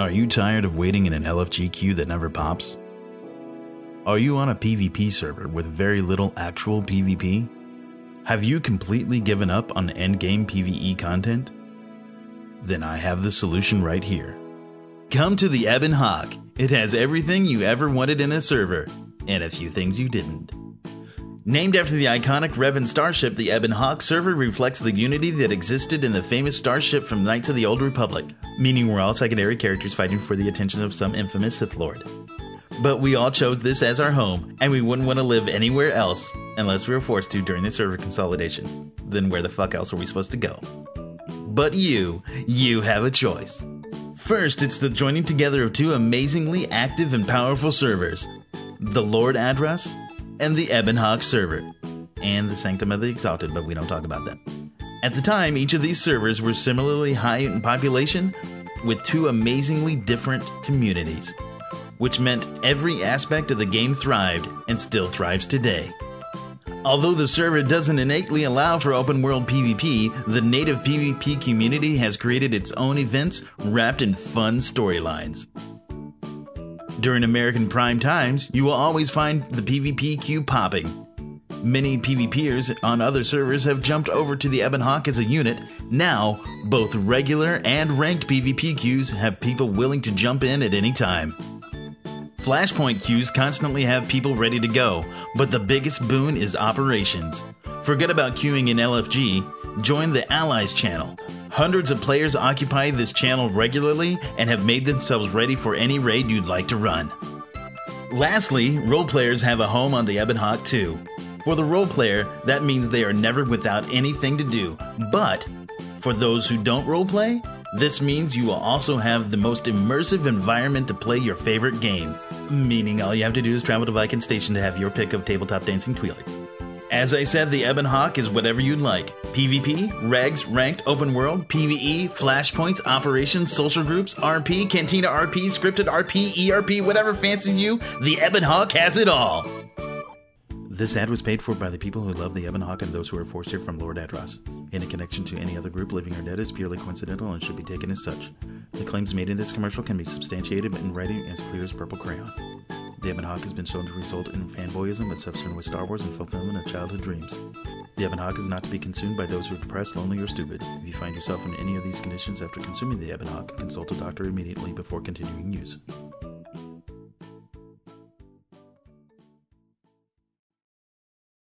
Are you tired of waiting in an LFG queue that never pops? Are you on a PvP server with very little actual PvP? Have you completely given up on endgame PvE content? Then I have the solution right here. Come to the Ebon Hawk. It has everything you ever wanted in a server, and a few things you didn't. Named after the iconic Revan starship, the Ebon Hawk server reflects the unity that existed in the famous starship from Knights of the Old Republic, meaning we're all secondary characters fighting for the attention of some infamous Sith Lord. But we all chose this as our home, and we wouldn't want to live anywhere else unless we were forced to during the server consolidation. Then where the fuck else are we supposed to go? But you, you have a choice. First, it's the joining together of two amazingly active and powerful servers the Lord Adraas and the Ebon Hawk server, and the Sanctum of the Exalted, but we don't talk about them. At the time, each of these servers were similarly high in population, with two amazingly different communities, which meant every aspect of the game thrived and still thrives today. Although the server doesn't innately allow for open world PvP, the native PvP community has created its own events wrapped in fun storylines. During American prime times, you will always find the PvP queue popping. Many PvPers on other servers have jumped over to the Ebon Hawk as a unit. Now, both regular and ranked PvP queues have people willing to jump in at any time. Flashpoint queues constantly have people ready to go, but the biggest boon is operations. Forget about queuing in LFG, join the Allies channel. Hundreds of players occupy this channel regularly and have made themselves ready for any raid you'd like to run. Lastly, role players have a home on the Ebon Hawk too. For the role player, that means they are never without anything to do. But for those who don't roleplay, this means you will also have the most immersive environment to play your favorite game. Meaning all you have to do is travel to Vaiken Station to have your pick of tabletop dancing Twi'leks. As I said, the Ebon Hawk is whatever you'd like. PvP, regs, ranked, open world, PvE, flashpoints, operations, social groups, RP, Cantina RP, scripted RP, ERP, whatever fancies you, the Ebon Hawk has it all. This ad was paid for by the people who love the Ebon Hawk and those who are forced here from Lord Adraas. Any connection to any other group, living or dead, is purely coincidental and should be taken as such. The claims made in this commercial can be substantiated in writing as clear as purple crayon. The Ebon Hawk has been shown to result in fanboyism, obsession with Star Wars, and fulfillment of childhood dreams. The Ebon Hawk is not to be consumed by those who are depressed, lonely, or stupid. If you find yourself in any of these conditions after consuming the Ebon Hawk, consult a doctor immediately before continuing use.